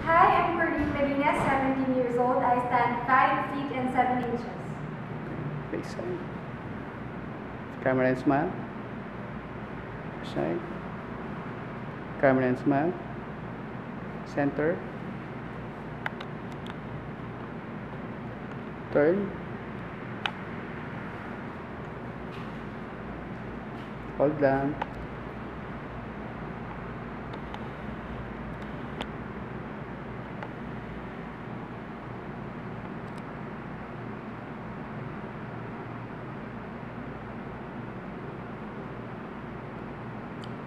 Hi, I'm Koreen Medina, 17 years old. I stand 5 feet and 7 inches. Face side. Camera and smile. Side. Camera and smile. Center. Turn. Hold down.